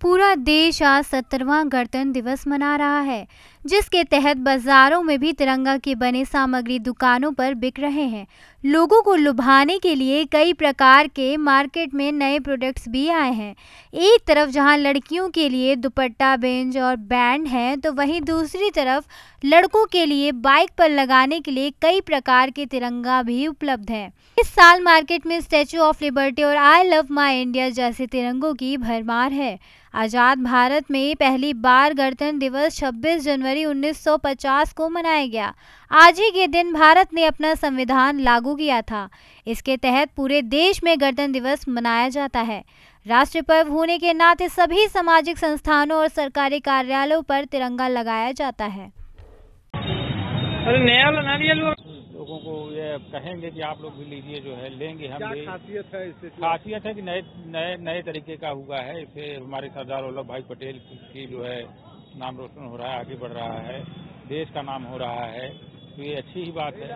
पूरा देश आज सत्तरवां गणतंत्र दिवस मना रहा है, जिसके तहत बाजारों में भी तिरंगा के बने सामग्री दुकानों पर बिक रहे हैं। लोगों को लुभाने के लिए कई प्रकार के मार्केट में नए प्रोडक्ट्स भी आए हैं। एक तरफ़ जहाँ लड़कियों के लिए दुपट्टा बेंच और बैंड हैं तो वहीं दूसरी तरफ़ लड़कों के लिए बाइक पर लगाने के लिए कई प्रकार के तिरंगा भी उपलब्ध हैं। इस साल मार्केट में स्टैचू ऑफ़ लिबर्टी और आई लव माई इंडिया जैसे तिरंगों की भरमार है। आज़ाद भारत में पहली बार गणतंत्र दिवस 26 जनवरी 1950 को मनाया गया। आज ही के दिन भारत ने अपना संविधान लागू किया था। इसके तहत पूरे देश में गणतंत्र दिवस मनाया जाता है। राष्ट्र पर्व होने के नाते सभी सामाजिक संस्थानों और सरकारी कार्यालयों पर तिरंगा लगाया जाता है। अरे नया लोग को ये कहेंगे कि आप लोग भी लीजिए जो है लेंगे हम क्या खासियत है इससे खासियत है कि नए नए नए तरीके का हुआ है। इसे हमारे सरदार वल्लभ भाई पटेल की, की जो है नाम रोशन हो रहा है आगे बढ़ रहा है। देश का नाम हो रहा है। तो ये अच्छी ही बात है।